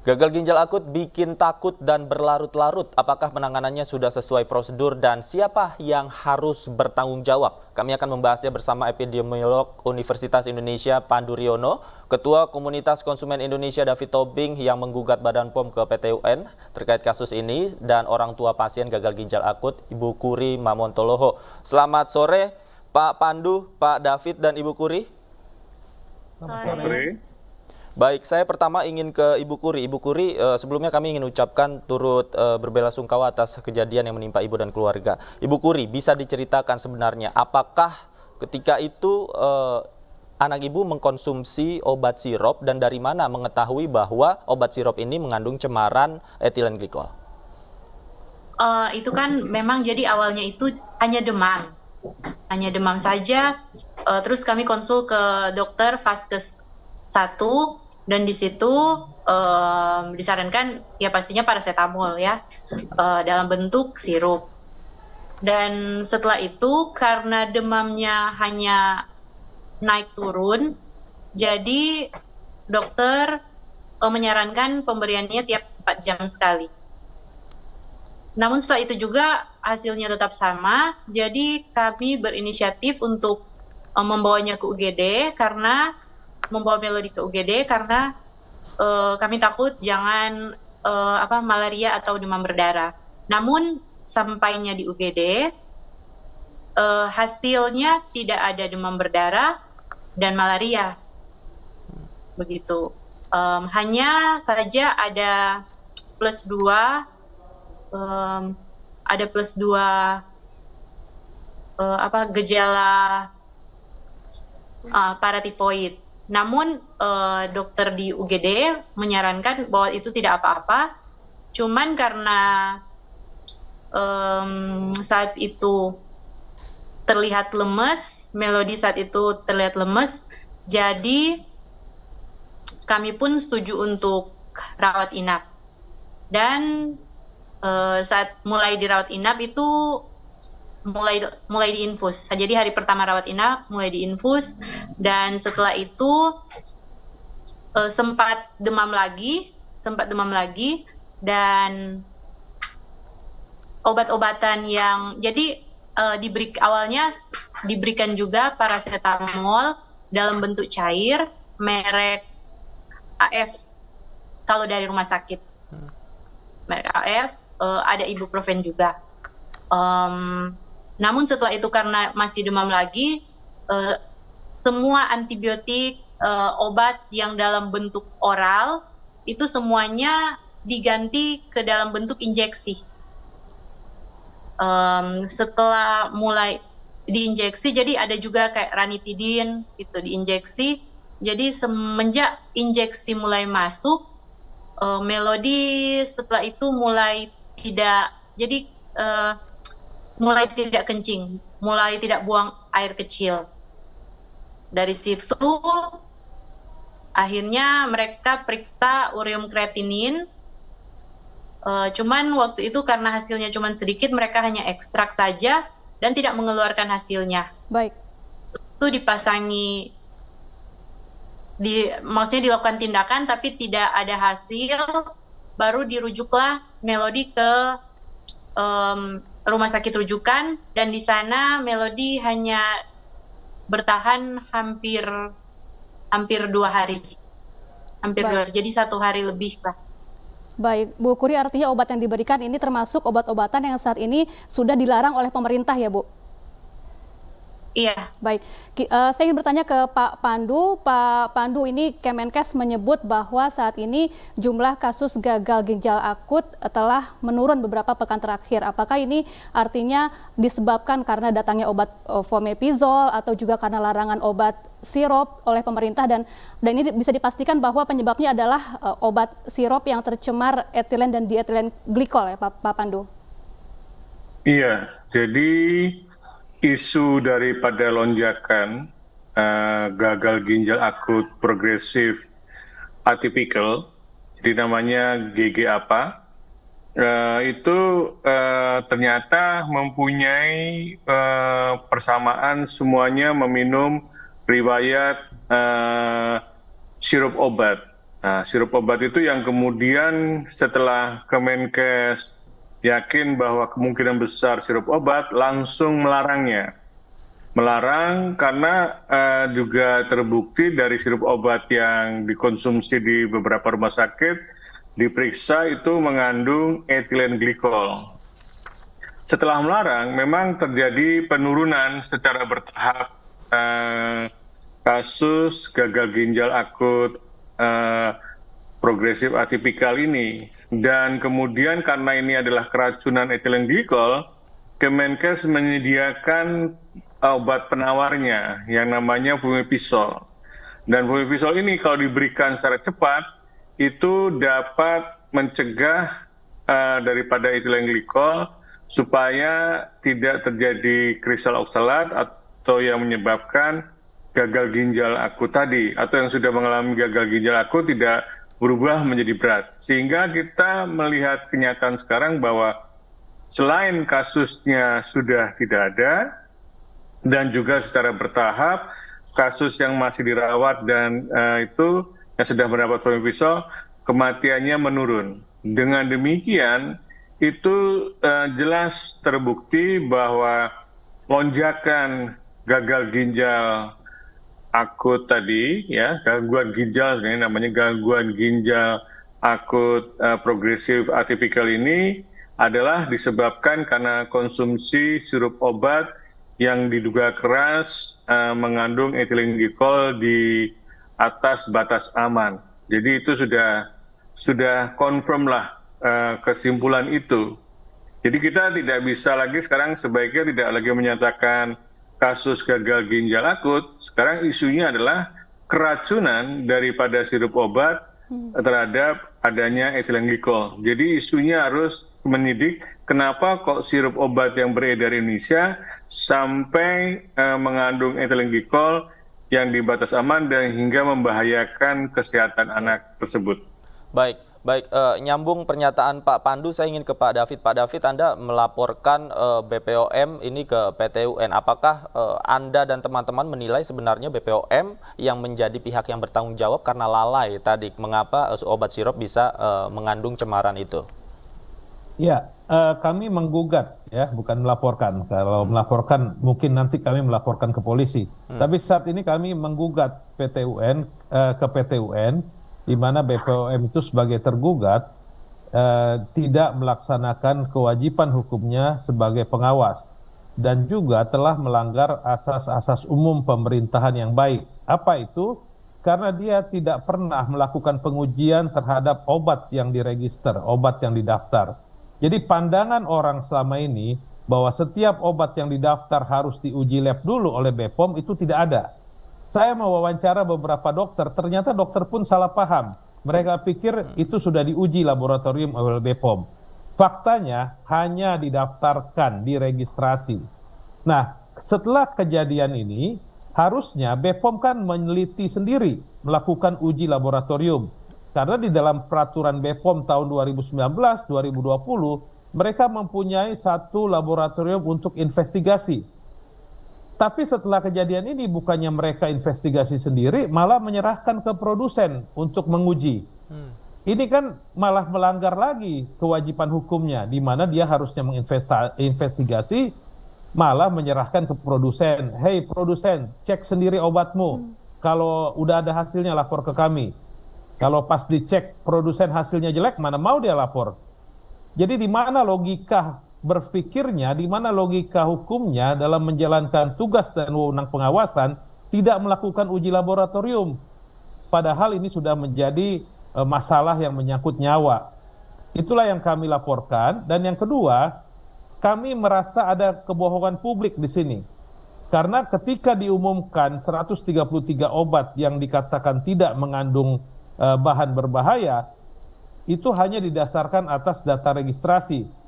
Gagal ginjal akut bikin takut dan berlarut-larut. Apakah penanganannya sudah sesuai prosedur dan siapa yang harus bertanggung jawab? Kami akan membahasnya bersama epidemiolog Universitas Indonesia Pandu Riono, Ketua Komunitas Konsumen Indonesia David Tobing yang menggugat Badan POM ke PT UN terkait kasus ini dan orang tua pasien gagal ginjal akut Ibu Kuri Mamontoloho. Selamat sore Pak Pandu, Pak David dan Ibu Kuri. Selamat sore. Baik, saya pertama ingin ke Ibu Kuri. Ibu Kuri, uh, sebelumnya kami ingin ucapkan turut uh, sungkawa atas kejadian yang menimpa Ibu dan keluarga. Ibu Kuri, bisa diceritakan sebenarnya apakah ketika itu uh, anak Ibu mengkonsumsi obat sirop dan dari mana mengetahui bahwa obat sirop ini mengandung cemaran etilen glikol? Uh, itu kan memang jadi awalnya itu hanya demam, hanya demam saja. Uh, terus kami konsul ke dokter Vaskes satu dan di situ um, disarankan ya pastinya paracetamol ya uh, dalam bentuk sirup. Dan setelah itu karena demamnya hanya naik turun jadi dokter uh, menyarankan pemberiannya tiap 4 jam sekali. Namun setelah itu juga hasilnya tetap sama jadi kami berinisiatif untuk uh, membawanya ke UGD karena membawa Melody ke UGD karena uh, kami takut jangan uh, apa malaria atau demam berdarah. Namun sampainya di UGD uh, eh, hasilnya tidak ada demam berdarah dan malaria. Begitu. Um, hanya saja ada plus dua um, ada plus dua uh, apa gejala uh, paratifoid namun uh, dokter di UGD menyarankan bahwa itu tidak apa-apa, cuman karena um, saat itu terlihat lemes, melodi saat itu terlihat lemes, jadi kami pun setuju untuk rawat inap. Dan uh, saat mulai dirawat inap itu mulai mulai diinfus. Jadi hari pertama rawat inap mulai diinfus dan setelah itu uh, sempat demam lagi, sempat demam lagi dan obat-obatan yang jadi uh, diberi awalnya diberikan juga paracetamol dalam bentuk cair merek AF kalau dari rumah sakit hmm. merek AF uh, ada ibuprofen juga um, namun setelah itu karena masih demam lagi, uh, semua antibiotik, uh, obat yang dalam bentuk oral itu semuanya diganti ke dalam bentuk injeksi. Um, setelah mulai diinjeksi, jadi ada juga kayak ranitidin itu diinjeksi. Jadi semenjak injeksi mulai masuk, uh, melodi setelah itu mulai tidak jadi uh, mulai tidak kencing, mulai tidak buang air kecil. Dari situ akhirnya mereka periksa ureum kreatinin. Uh, cuman waktu itu karena hasilnya cuman sedikit, mereka hanya ekstrak saja dan tidak mengeluarkan hasilnya. Baik. Itu dipasangi di maksudnya dilakukan tindakan tapi tidak ada hasil baru dirujuklah Melodi ke um, rumah sakit rujukan dan di sana Melody hanya bertahan hampir hampir dua hari hampir Baik. dua hari. jadi satu hari lebih lah Baik, Bu Kuri artinya obat yang diberikan ini termasuk obat-obatan yang saat ini sudah dilarang oleh pemerintah ya Bu? Iya. Baik, uh, saya ingin bertanya ke Pak Pandu. Pak Pandu, ini Kemenkes menyebut bahwa saat ini jumlah kasus gagal ginjal akut telah menurun beberapa pekan terakhir. Apakah ini artinya disebabkan karena datangnya obat uh, fomepizol atau juga karena larangan obat sirop oleh pemerintah dan dan ini bisa dipastikan bahwa penyebabnya adalah obat sirop yang tercemar etilen dan dietilen glikol ya Pak Pandu? Iya, jadi isu daripada lonjakan uh, gagal ginjal akut progresif atipikal, jadi namanya GG apa, uh, itu uh, ternyata mempunyai uh, persamaan semuanya meminum riwayat uh, sirup obat. Nah, sirup obat itu yang kemudian setelah Kemenkes yakin bahwa kemungkinan besar sirup obat langsung melarangnya. Melarang karena uh, juga terbukti dari sirup obat yang dikonsumsi di beberapa rumah sakit diperiksa itu mengandung etilen glikol. Setelah melarang, memang terjadi penurunan secara bertahap uh, kasus gagal ginjal akut uh, progresif atipikal ini dan kemudian karena ini adalah keracunan etilen glikol, Kemenkes menyediakan obat penawarnya yang namanya flumipisol. Dan flumipisol ini kalau diberikan secara cepat itu dapat mencegah uh, daripada etilen glikol supaya tidak terjadi kristal oksalat atau yang menyebabkan gagal ginjal akut tadi atau yang sudah mengalami gagal ginjal akut tidak berubah menjadi berat. Sehingga kita melihat kenyataan sekarang bahwa selain kasusnya sudah tidak ada, dan juga secara bertahap, kasus yang masih dirawat dan uh, itu yang sudah mendapat pisau, kematiannya menurun. Dengan demikian, itu uh, jelas terbukti bahwa lonjakan gagal ginjal akut tadi ya gangguan ginjal ini namanya gangguan ginjal akut uh, progresif atipikal ini adalah disebabkan karena konsumsi sirup obat yang diduga keras uh, mengandung etilen glikol di atas batas aman. Jadi itu sudah sudah confirm lah uh, kesimpulan itu. Jadi kita tidak bisa lagi sekarang sebaiknya tidak lagi menyatakan kasus gagal ginjal akut, sekarang isunya adalah keracunan daripada sirup obat hmm. terhadap adanya etilen glikol. Jadi isunya harus menyidik kenapa kok sirup obat yang beredar di Indonesia sampai uh, mengandung etilen glikol yang di batas aman dan hingga membahayakan kesehatan anak tersebut. Baik, Baik, uh, nyambung pernyataan Pak Pandu, saya ingin ke Pak David. Pak David, Anda melaporkan eh, BPOM ini ke PT UN. Apakah uh, Anda dan teman-teman menilai sebenarnya BPOM yang menjadi pihak yang bertanggung jawab karena lalai tadi? Mengapa obat sirup bisa mengandung cemaran itu? Ya, kami menggugat ya, bukan melaporkan. Kalau hmm. melaporkan mungkin nanti kami melaporkan ke polisi. Hmm. Tapi saat ini kami menggugat PT UN uh, ke PT UN di mana BPOM itu sebagai tergugat eh, tidak melaksanakan kewajiban hukumnya sebagai pengawas dan juga telah melanggar asas-asas umum pemerintahan yang baik. Apa itu? Karena dia tidak pernah melakukan pengujian terhadap obat yang diregister, obat yang didaftar. Jadi pandangan orang selama ini bahwa setiap obat yang didaftar harus diuji lab dulu oleh BPOM itu tidak ada. Saya mewawancara beberapa dokter, ternyata dokter pun salah paham. Mereka pikir itu sudah diuji laboratorium oleh BPOM. Faktanya hanya didaftarkan, diregistrasi. Nah, setelah kejadian ini, harusnya BPOM kan meneliti sendiri, melakukan uji laboratorium. Karena di dalam peraturan BPOM tahun 2019-2020, mereka mempunyai satu laboratorium untuk investigasi tapi setelah kejadian ini bukannya mereka investigasi sendiri, malah menyerahkan ke produsen untuk menguji. Hmm. Ini kan malah melanggar lagi kewajiban hukumnya, di mana dia harusnya menginvestigasi, malah menyerahkan ke produsen. Hey produsen, cek sendiri obatmu. Hmm. Kalau udah ada hasilnya lapor ke kami. Kalau pas dicek produsen hasilnya jelek, mana mau dia lapor? Jadi di mana logika berpikirnya di mana logika hukumnya dalam menjalankan tugas dan wewenang pengawasan tidak melakukan uji laboratorium. Padahal ini sudah menjadi e, masalah yang menyangkut nyawa. Itulah yang kami laporkan dan yang kedua, kami merasa ada kebohongan publik di sini. Karena ketika diumumkan 133 obat yang dikatakan tidak mengandung e, bahan berbahaya, itu hanya didasarkan atas data registrasi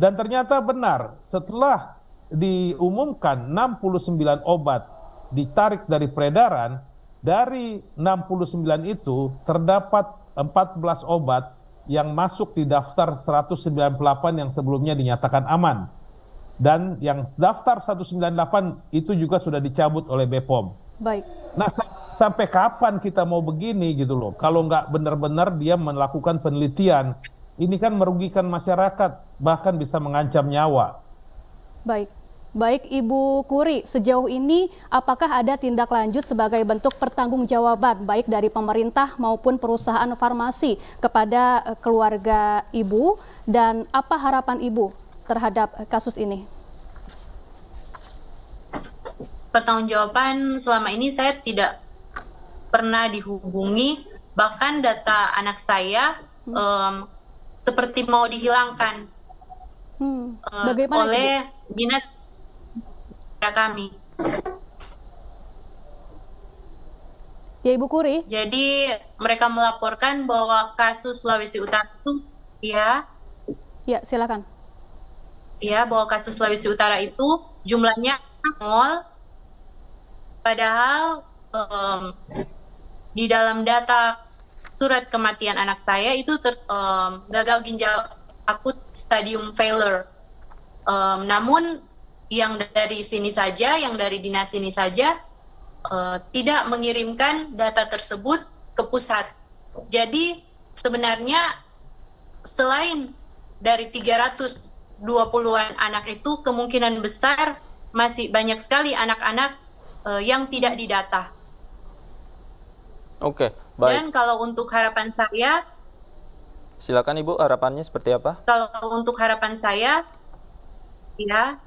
dan ternyata benar, setelah diumumkan 69 obat ditarik dari peredaran, dari 69 itu terdapat 14 obat yang masuk di daftar 198 yang sebelumnya dinyatakan aman. Dan yang daftar 198 itu juga sudah dicabut oleh BPOM. Baik. Nah, sampai kapan kita mau begini gitu loh? Kalau nggak benar-benar dia melakukan penelitian, ini kan merugikan masyarakat, bahkan bisa mengancam nyawa. Baik. Baik Ibu Kuri, sejauh ini apakah ada tindak lanjut sebagai bentuk pertanggungjawaban baik dari pemerintah maupun perusahaan farmasi kepada eh, keluarga Ibu dan apa harapan Ibu terhadap kasus ini? Pertanggungjawaban selama ini saya tidak pernah dihubungi, bahkan data anak saya hmm. um, seperti mau dihilangkan hmm. uh, oleh itu? dinas kami. Ya Ibu Kuri. Jadi mereka melaporkan bahwa kasus Sulawesi Utara itu ya. Ya silakan. Ya bahwa kasus Sulawesi Utara itu jumlahnya nol. Padahal um, di dalam data surat kematian anak saya itu ter, um, gagal ginjal akut stadium failure. Um, namun yang dari sini saja, yang dari dinas ini saja uh, tidak mengirimkan data tersebut ke pusat. Jadi sebenarnya selain dari 320-an anak itu kemungkinan besar masih banyak sekali anak-anak uh, yang tidak didata. Oke, baik. Dan kalau untuk harapan saya Silakan Ibu, harapannya seperti apa? Kalau untuk harapan saya ya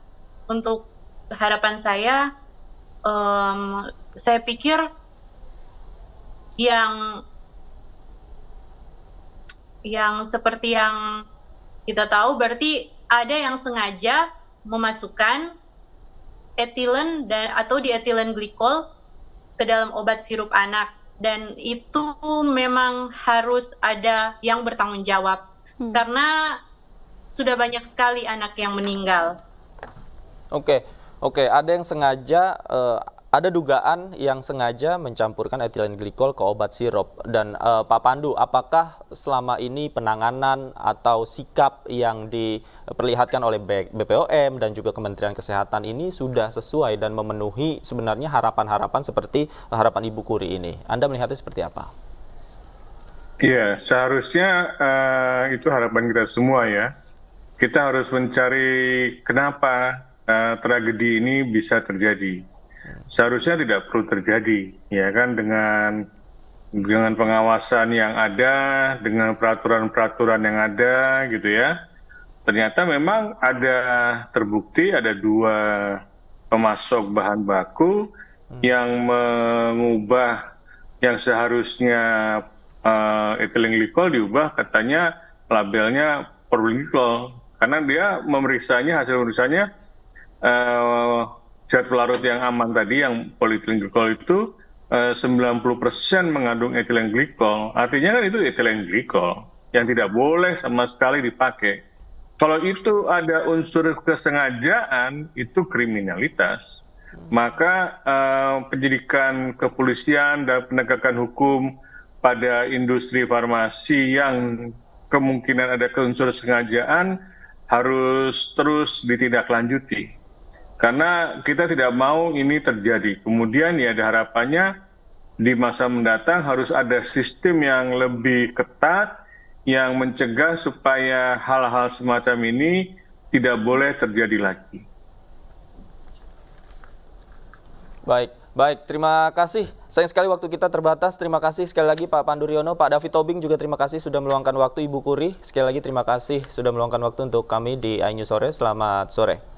untuk harapan saya, um, saya pikir yang yang seperti yang kita tahu berarti ada yang sengaja memasukkan etilen dan atau dietilen glikol ke dalam obat sirup anak dan itu memang harus ada yang bertanggung jawab hmm. karena sudah banyak sekali anak yang meninggal. Oke, oke. Ada yang sengaja, uh, ada dugaan yang sengaja mencampurkan etilen glikol ke obat sirup. Dan uh, Pak Pandu, apakah selama ini penanganan atau sikap yang diperlihatkan oleh BPOM dan juga Kementerian Kesehatan ini sudah sesuai dan memenuhi sebenarnya harapan-harapan seperti harapan Ibu Kuri ini? Anda melihatnya seperti apa? Iya, seharusnya uh, itu harapan kita semua ya. Kita harus mencari kenapa uh, tragedi ini bisa terjadi. Seharusnya tidak perlu terjadi, ya kan dengan dengan pengawasan yang ada, dengan peraturan-peraturan yang ada, gitu ya. Ternyata memang ada terbukti ada dua pemasok bahan baku hmm. yang mengubah yang seharusnya uh, ethylene glycol diubah katanya labelnya propylene karena dia memeriksanya hasil pemeriksaannya uh, zat pelarut yang aman tadi yang polyethylene glycol itu uh, 90% mengandung ethylene glycol. Artinya kan itu ethylene glycol yang tidak boleh sama sekali dipakai. Kalau itu ada unsur kesengajaan, itu kriminalitas. Maka uh, penyidikan kepolisian dan penegakan hukum pada industri farmasi yang kemungkinan ada unsur sengajaan harus terus ditindaklanjuti karena kita tidak mau ini terjadi. Kemudian ya ada harapannya di masa mendatang harus ada sistem yang lebih ketat yang mencegah supaya hal-hal semacam ini tidak boleh terjadi lagi. Baik, baik. Terima kasih. Sayang sekali waktu kita terbatas. Terima kasih sekali lagi Pak Panduriono, Pak David Tobing juga terima kasih sudah meluangkan waktu Ibu Kuri. Sekali lagi terima kasih sudah meluangkan waktu untuk kami di iNews Sore. Selamat sore.